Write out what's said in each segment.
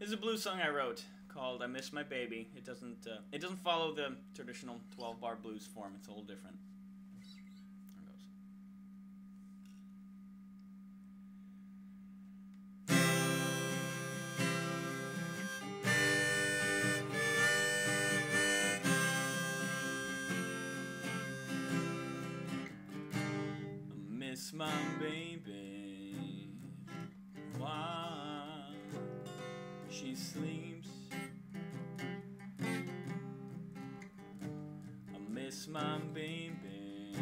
This is a blues song I wrote called "I Miss My Baby." It doesn't uh, it doesn't follow the traditional 12-bar blues form. It's a little different. Miss my baby she sleeps. I miss my baby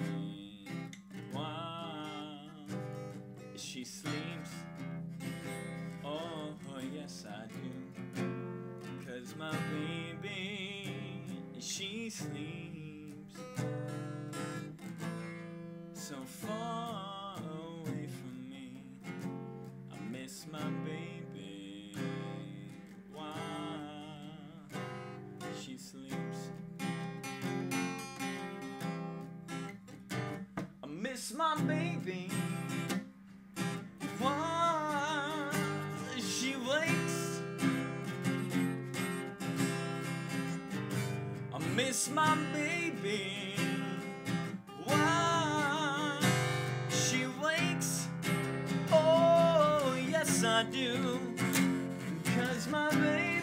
while she sleeps. Oh, yes, I do. Cause my baby, she sleeps so far she sleeps. I miss my baby while she wakes. I miss my baby while she wakes. Oh, yes, I do. Cause my baby,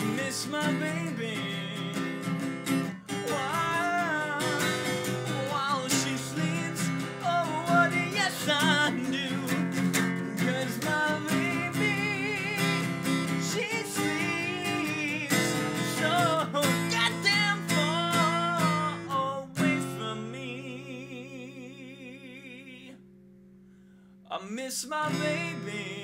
Miss my baby while while she sleeps. Oh, what yes I my baby she sleeps so goddamn far away from me. I miss my baby